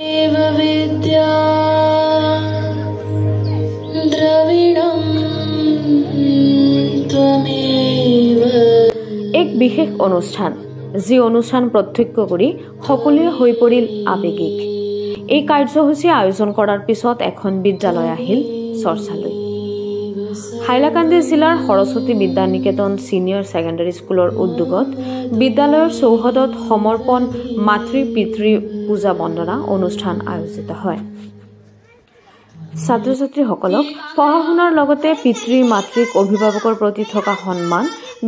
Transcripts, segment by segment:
एव विद्या द्रविणं त्वमेव এক বিশেষ অনুষ্ঠান যি অনুষ্ঠান প্ৰত্যক্ষ কৰি সকলোৱে হৈ পৰিল আৱেগিক এই কাৰ্যসূচী আয়োজন কৰাৰ পিছত এখন বিদ্যালয় আহিল চৰ্চালৈ হাইলাকান্দি জিলাৰ সৰস্বতী বিদ্যা নিকেতন ছিনিয়ৰ ছেকেণ্ডাৰী স্কুলৰ উদ্যোগত বিদ্যালয়ৰ চৌহদত সমৰ্পণ মাতৃ পিতৃ পূজা বন্দনা অনুষ্ঠান আয়োজিত হয়। ছাত্ৰ ছাত্ৰীসকলক পঢ়া শুনাৰ লগতে পিতৃ মাতৃক অভিভাৱকৰ প্ৰতি থকা সন্মান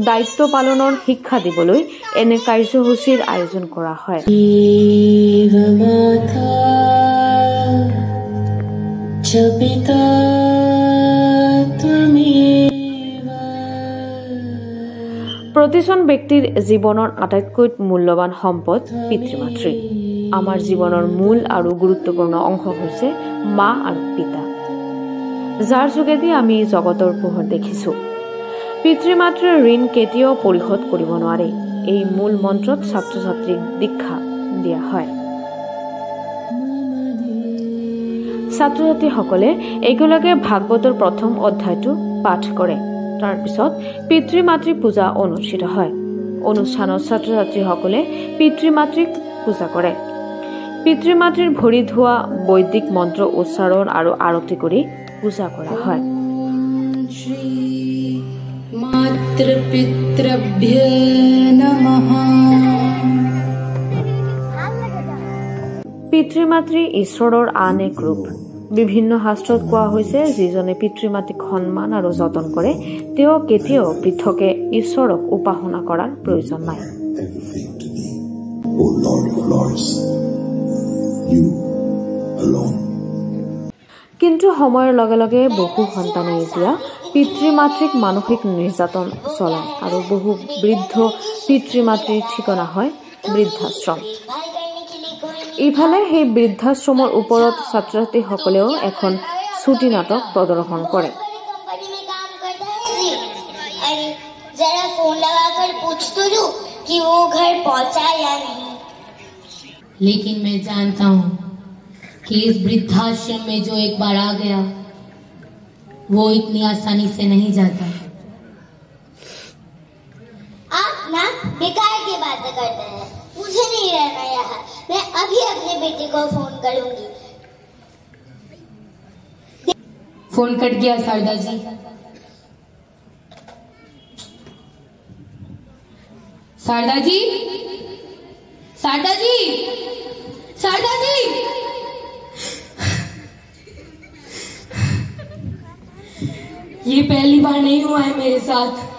দায়িত্ব পালনৰ শিক্ষা দিবলৈ এনে কাৰ্যসূচীৰ আয়োজন কৰা হয়। एव প্ৰতিজন ব্যক্তিৰ জীৱনৰ আটাইতকৈ মূল্যৱান সম্পদ পিতৃ মাতৃ আমাৰ জীৱনৰ মূল আৰু গুৰুত্বপূৰ্ণ অংশ হৈছে মা আৰু পিতা। যাৰ যোগেদি আমি জগতৰ পোহৰ দেখিছোঁ। পিতৃ মাতৃৰ ঋণ কেতিয়াও পৰিশোধ কৰিব নোৱাৰে। এই মূল মন্ত্ৰত ছাত্ৰ ছাত্ৰীক দীক্ষা দিয়া হয়। ছাত্ৰ ছাত্ৰীসকলে একেলগে ভাগৱতৰ প্ৰথম অধ্যায়টো পাঠ কৰে। ঘটনাৰ পিছত পিতৃ মাতৃ পূজা অনুষ্ঠিত হয়। অনুষ্ঠানত ছাত্ৰ ছাত্ৰীসকলে পিতৃ মাতৃক পূজা কৰে। পিতৃ মাতৃৰ ভৰি ধোৱা বৈদিক মন্ত্ৰ উচ্চাৰণ আৰু আৰতি কৰি পূজা কৰা হয়। পিতৃ মাতৃ ঈশ্বৰৰ আন এক ৰূপ। বিভিন্ন শাস্ত্ৰত কোৱা হৈছে যিজনে পিতৃ মাতৃক সন্মান আৰু যতন কৰে তেওঁ কেতিয়াও পৃথকে ঈশ্বৰক উপাসনা কৰাৰ প্ৰয়োজন নাই. কিন্তু সময়ৰ লগে লগে বহু সন্তানে এতিয়া পিতৃ মাতৃক মানসিক নিৰ্যাতন চলায় আৰু বহু বৃদ্ধ পিতৃ মাতৃৰ ঠিকনা হয় বৃদ্ধাশ্ৰম ইফালে সেই বৃদ্ধাশ্ৰমৰ ওপৰত ছাত্ৰ ছাত্ৰীসকলেও এখন ছুটি নাটক প্ৰদৰ্শন কৰে कंपनी में काम करता है जी अरे जरा फोन लगाकर पूछ तो लूं कि वो घर पहुंचा या नहीं लेकिन मैं जानता हूँ कि इस वृद्धाश्रम में जो एक बार आ गया वो इतनी आसानी से नहीं जाता आप ना बेकार की बातें करते हैं मुझे नहीं रहना यहाँ। मैं अभी अपने बेटे को फ़ोन करूँगी। फ़ोन कट गया, शारदा जी। शारदा जी? शारदा जी? शारदा जी? ये पहली बार नहीं हुआ है मेरे साथ।